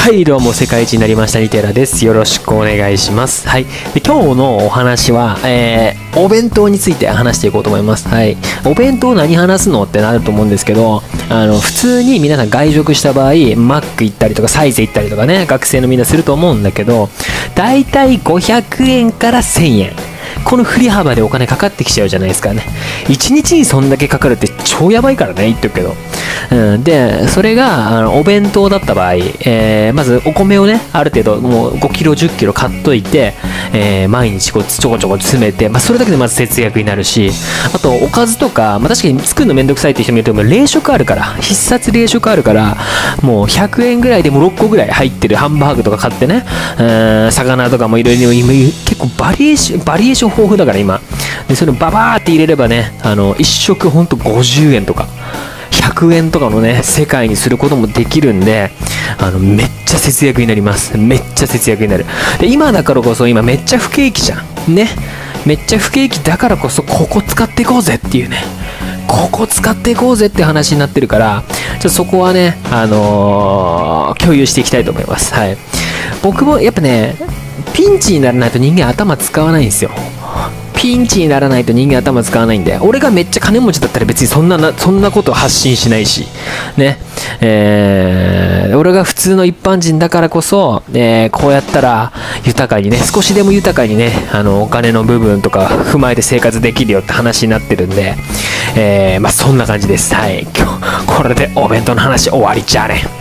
はい、どうも、世界一になりました、ニテラです。よろしくお願いします。はい。で今日のお話は、えー、お弁当について話していこうと思います。はい。お弁当何話すのってなると思うんですけど、あの、普通に皆さん外食した場合、マック行ったりとか、サイズ行ったりとかね、学生のみんなすると思うんだけど、だいたい500円から1000円。この振り幅でお金かかってきちゃうじゃないですかね。1日にそんだけかかるって超やばいからね、言っとくけど。うん、で、それが、あのお弁当だった場合、えーまずお米をね、ある程度もう5キロ、10キロ買っといて、えー毎日こうちょこちょこ詰めて、まあ、それだけでまず節約になるし、あとおかずとか、まあ、確かに作るのめんどくさいって人もいると思う冷食あるから、必殺冷食あるから、もう100円ぐらいでも6個ぐらい入ってるハンバーグとか買ってね、うん魚とかもいろいろ結構バリエーション、バリエーション豊富だから今。で、それをババーって入れればね、あの、1食ほんと50円とか。100円とかのね、世界にすることもできるんで、あの、めっちゃ節約になります。めっちゃ節約になる。で、今だからこそ、今めっちゃ不景気じゃん。ね。めっちゃ不景気だからこそ、ここ使っていこうぜっていうね。ここ使っていこうぜって話になってるから、ちょっとそこはね、あのー共有していきたいと思います。はい。僕もやっぱね、ピンチにならないと人間頭使わないんですよ。ピンチにならないと人間頭使わないんで、俺がめっちゃ金持ちだったら別にそんなな、そんなこと発信しないし、ね。えー、俺が普通の一般人だからこそ、えーこうやったら豊かにね、少しでも豊かにね、あの、お金の部分とか踏まえて生活できるよって話になってるんで、えー、まあそんな感じです。はい。今日、これでお弁当の話終わりじゃあね。